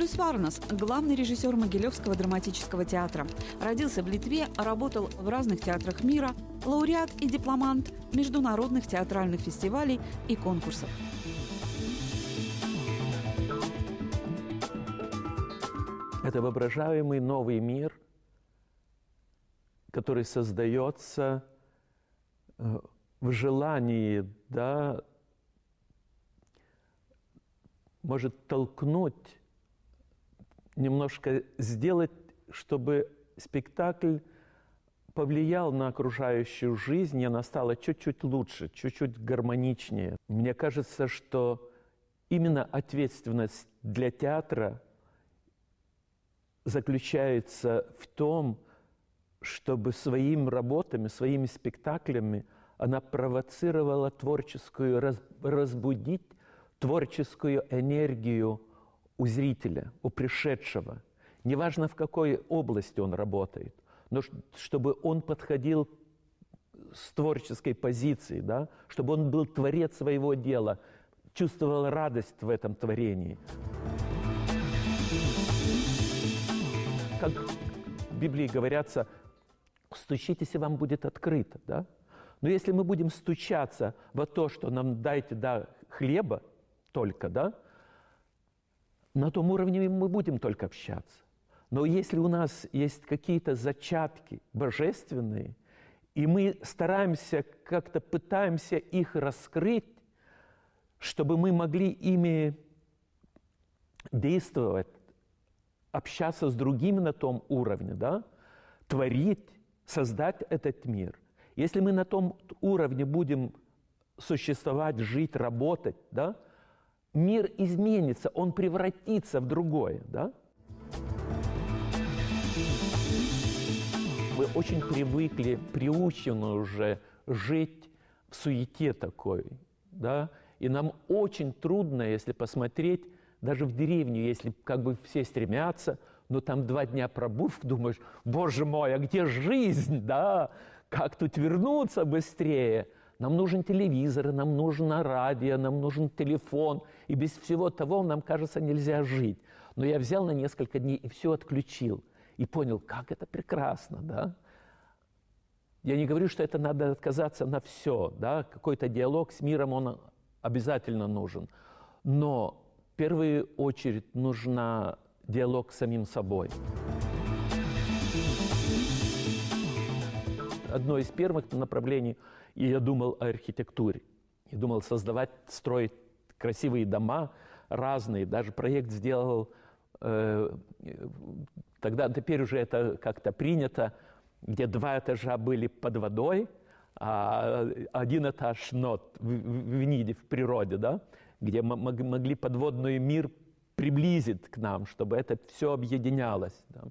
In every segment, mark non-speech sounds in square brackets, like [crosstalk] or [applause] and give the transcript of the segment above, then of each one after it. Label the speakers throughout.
Speaker 1: Паулюс Варнас – главный режиссер Могилевского драматического театра. Родился в Литве, работал в разных театрах мира, лауреат и дипломант международных театральных фестивалей и конкурсов.
Speaker 2: Это воображаемый новый мир, который создается э, в желании, да, может толкнуть, немножко сделать, чтобы спектакль повлиял на окружающую жизнь, и она стала чуть-чуть лучше, чуть-чуть гармоничнее. Мне кажется, что именно ответственность для театра заключается в том, чтобы своими работами, своими спектаклями она провоцировала творческую, разбудить творческую энергию у зрителя, у пришедшего. Неважно, в какой области он работает, но чтобы он подходил с творческой позиции, да? чтобы он был творец своего дела, чувствовал радость в этом творении. Как в Библии говорятся, стучитесь, и вам будет открыто. Да? Но если мы будем стучаться во то, что нам дайте да, хлеба, только, да, на том уровне мы будем только общаться. Но если у нас есть какие-то зачатки божественные, и мы стараемся, как-то пытаемся их раскрыть, чтобы мы могли ими действовать, общаться с другими на том уровне, да, творить, создать этот мир. Если мы на том уровне будем существовать, жить, работать, да, мир изменится, он превратится в другое, да? Мы очень привыкли, приучены уже жить в суете такой, да? И нам очень трудно, если посмотреть, даже в деревню, если как бы все стремятся, но там два дня пробыв, [laughs] думаешь, боже мой, а где жизнь, да? Как тут вернуться быстрее? Нам нужен телевизор, нам нужно радио, нам нужен телефон. И без всего того, нам кажется, нельзя жить. Но я взял на несколько дней и все отключил. И понял, как это прекрасно, да? Я не говорю, что это надо отказаться на все, да? Какой-то диалог с миром, он обязательно нужен. Но в первую очередь нужна диалог с самим собой. Одно из первых направлений – и я думал о архитектуре. Я думал создавать, строить красивые дома разные. Даже проект сделал, э, тогда, теперь уже это как-то принято, где два этажа были под водой, а один этаж нот в, в Ниде, в природе, да, где мы могли подводный мир приблизить к нам, чтобы это все объединялось. Да.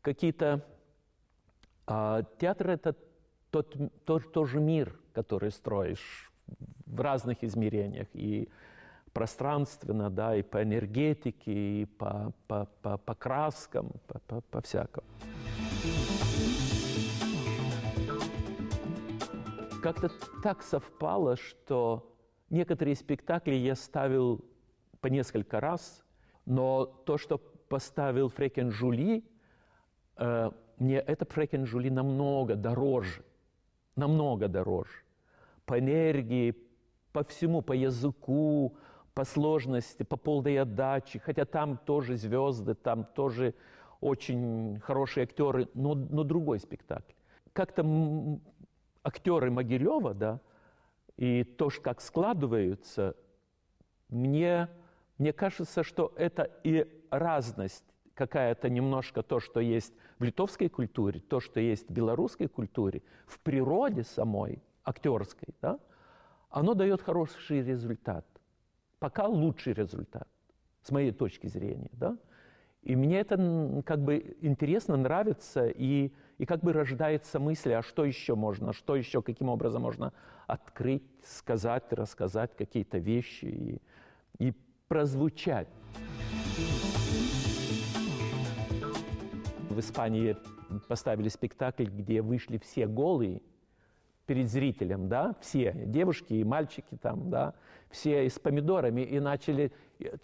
Speaker 2: Какие-то... А, театр – это тот, тот, тот же мир, который строишь в разных измерениях, и пространственно, да, и по энергетике, и по, по, по, по краскам, по, по, по всякому. Как-то так совпало, что некоторые спектакли я ставил по несколько раз, но то, что поставил Фрекен Жули, э, мне это Фрекен Жули намного дороже намного дороже. По энергии, по всему, по языку, по сложности, по полной отдаче. Хотя там тоже звезды, там тоже очень хорошие актеры, но, но другой спектакль. Как-то актеры Могилева, да, и то, как складываются, мне, мне кажется, что это и разность какая-то немножко то, что есть в литовской культуре, то, что есть в белорусской культуре, в природе самой, актерской, да, оно дает хороший результат. Пока лучший результат, с моей точки зрения. Да? И мне это как бы интересно, нравится, и, и как бы рождается мысль, а что еще можно, что еще, каким образом можно открыть, сказать, рассказать какие-то вещи и, и прозвучать. В Испании поставили спектакль, где вышли все голые, перед зрителем, да, все, девушки и мальчики там, да, все с помидорами и начали,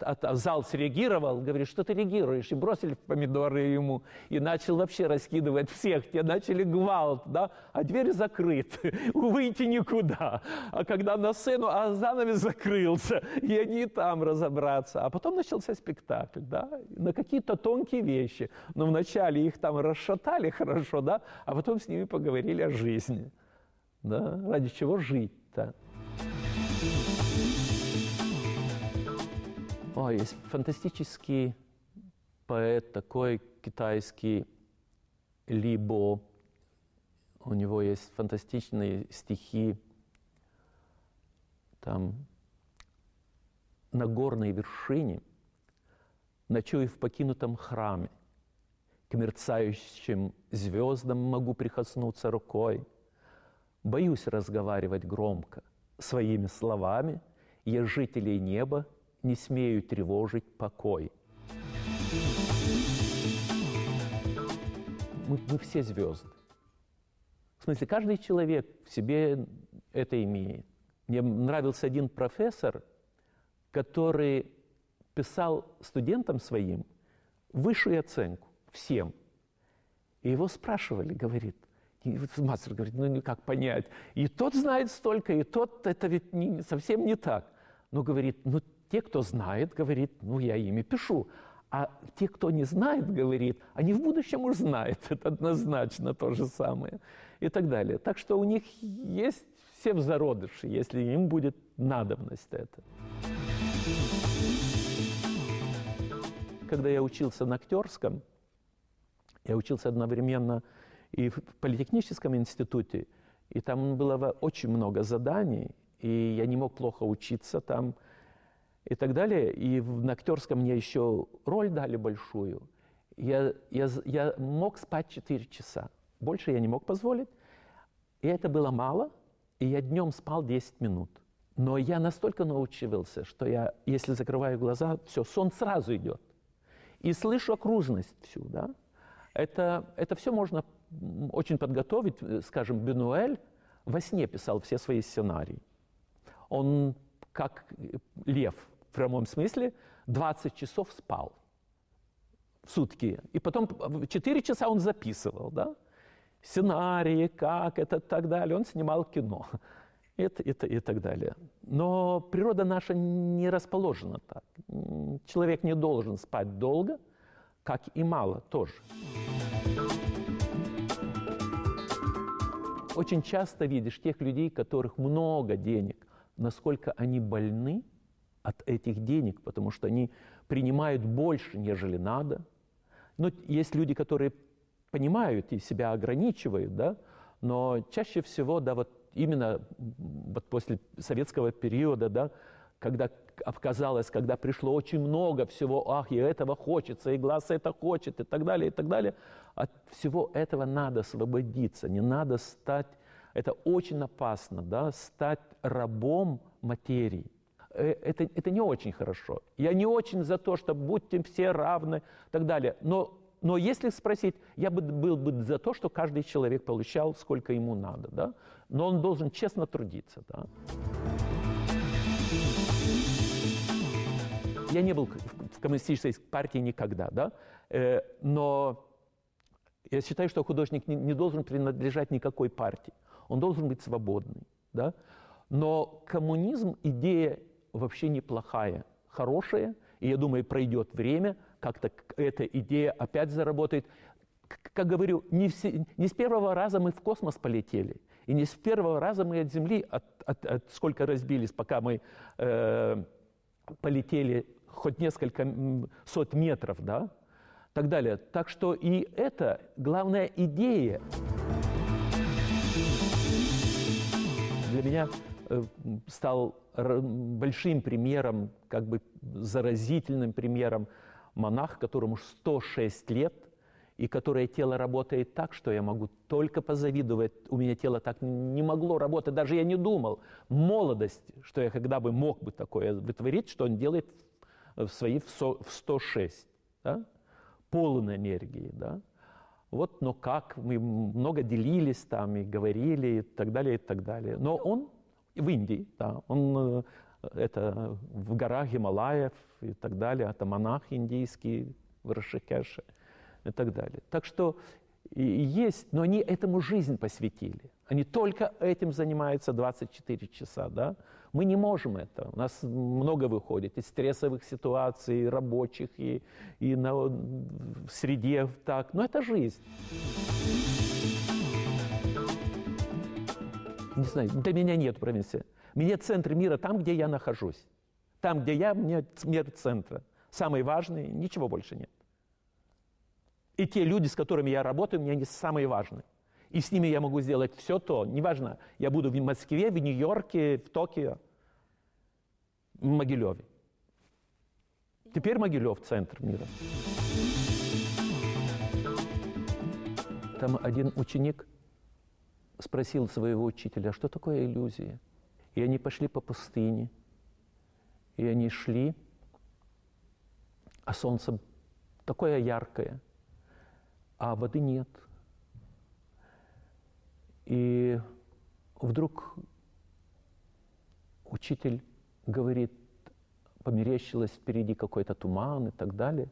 Speaker 2: а, а зал среагировал, говорит, что ты реагируешь, и бросили помидоры ему, и начал вообще раскидывать всех, те начали гвалт, да, а дверь закрыта, [laughs] выйти никуда, а когда на сцену, а занавес закрылся, и они там разобраться, а потом начался спектакль, да, на какие-то тонкие вещи, но вначале их там расшатали хорошо, да, а потом с ними поговорили о жизни, да, ради чего жить-то. О, есть фантастический поэт такой китайский Либо. У него есть фантастичные стихи. Там на горной вершине, ночую в покинутом храме, к мерцающим звездам могу прикоснуться рукой. Боюсь разговаривать громко своими словами, я жителей неба не смею тревожить покой. Мы, мы все звезды. В смысле, каждый человек в себе это имеет. Мне нравился один профессор, который писал студентам своим высшую оценку всем. И его спрашивали, говорит, и вот мастер говорит, ну как понять? И тот знает столько, и тот, это ведь не, совсем не так. Но говорит, ну те, кто знает, говорит, ну я ими пишу. А те, кто не знает, говорит, они в будущем уж знают. [laughs] Это однозначно то же самое. И так далее. Так что у них есть все в зародыше, если им будет надобность это. Когда я учился на актерском, я учился одновременно и в политехническом институте, и там было очень много заданий, и я не мог плохо учиться там – и так далее. И в актерском мне еще роль дали большую. Я, я, я мог спать 4 часа. Больше я не мог позволить. И это было мало. И я днем спал 10 минут. Но я настолько научился, что я, если закрываю глаза, все, сон сразу идет. И слышу окружность всю, да. Это, это все можно очень подготовить. Скажем, Бенуэль во сне писал все свои сценарии. Он как лев в прямом смысле, 20 часов спал в сутки. И потом 4 часа он записывал, да? Сценарии, как это, так далее. Он снимал кино. [laughs] Это, это и так далее. Но природа наша не расположена так. Человек не должен спать долго, как и мало тоже. Очень часто видишь тех людей, которых много денег, насколько они больны – от этих денег, потому что они принимают больше, нежели надо. Но есть люди, которые понимают и себя ограничивают, да, но чаще всего, да, вот именно вот после советского периода, да, когда оказалось, когда пришло очень много всего, ах, и этого хочется, и глаз это хочет, и так далее, и так далее, от всего этого надо освободиться, не надо стать, это очень опасно, да, стать рабом материи. Э, это, это не очень хорошо. Я не очень за то, что будьте все равны и так далее. Но, но если спросить, я бы был бы за то, что каждый человек получал, сколько ему надо. Да? Но он должен честно трудиться. Да? Я не был в коммунистической партии никогда, да? Э, но я считаю, что художник не, не должен принадлежать никакой партии. Он должен быть свободный. Да? Но коммунизм – идея вообще неплохая, хорошая, и я думаю, пройдет время, как-то эта идея опять заработает. Как говорю, не, все, не с первого раза мы в космос полетели, и не с первого раза мы от Земли, от, от, от сколько разбились, пока мы э, полетели хоть несколько сот метров, да, так далее. Так что и это главная идея. Для меня Э, стал большим примером, как бы заразительным примером монах, которому 106 лет, и которое тело работает так, что я могу только позавидовать. У меня тело так не могло работать, даже я не думал. Молодость, что я когда бы мог бы такое вытворить, что он делает в свои в 106. Да? Полон энергии. Да? Вот, но как, мы много делились там и говорили и так далее, и так далее. Но он в Индии, да, он э, это в горах Гималаев и так далее, это монах индийский в Рашикеше и так далее. Так что есть, но они этому жизнь посвятили. Они только этим занимаются 24 часа, да? Мы не можем это. У нас много выходит из стрессовых ситуаций, рабочих, и, и на в среде так. Но это жизнь. Не знаю, для меня нет провинции. Мне центр мира там, где я нахожусь. Там, где я, мне мир центра. Самый важный, ничего больше нет. И те люди, с которыми я работаю, мне они самые важные. И с ними я могу сделать все то, неважно, я буду в Москве, в Нью-Йорке, в Токио, в Могилеве. Теперь Могилев – центр мира. Там один ученик спросил своего учителя, что такое иллюзия? И они пошли по пустыне, и они шли, а солнце такое яркое, а воды нет – и вдруг учитель говорит, померещилось впереди какой-то туман и так далее.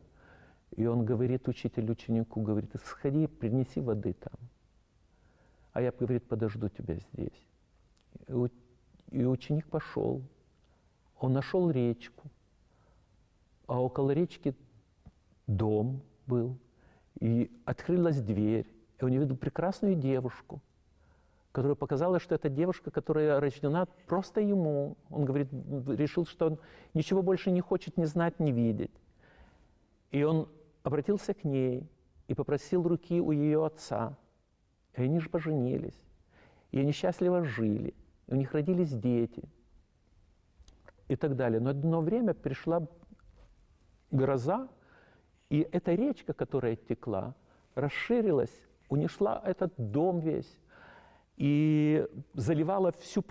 Speaker 2: И он говорит, учитель ученику, говорит, сходи, принеси воды там. А я, говорит, подожду тебя здесь. И ученик пошел. Он нашел речку. А около речки дом был. И открылась дверь. И он увидел прекрасную девушку – которая показала, что это девушка, которая рождена просто ему. Он говорит, решил, что он ничего больше не хочет ни знать, ни видеть. И он обратился к ней и попросил руки у ее отца. И они же поженились. И они счастливо жили. И у них родились дети. И так далее. Но одно время пришла гроза, и эта речка, которая текла, расширилась, унесла этот дом весь, и заливала всю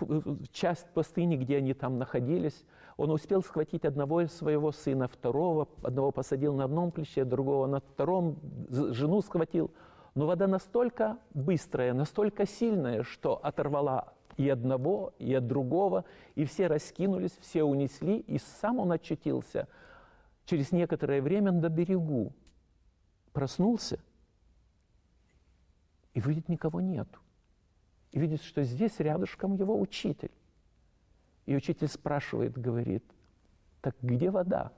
Speaker 2: часть пустыни, где они там находились. Он успел схватить одного из своего сына, второго, одного посадил на одном плече, другого на втором, жену схватил. Но вода настолько быстрая, настолько сильная, что оторвала и одного, и от другого, и все раскинулись, все унесли, и сам он очутился через некоторое время на берегу. Проснулся, и видит, никого нету и видит, что здесь рядышком его учитель. И учитель спрашивает, говорит, так где вода?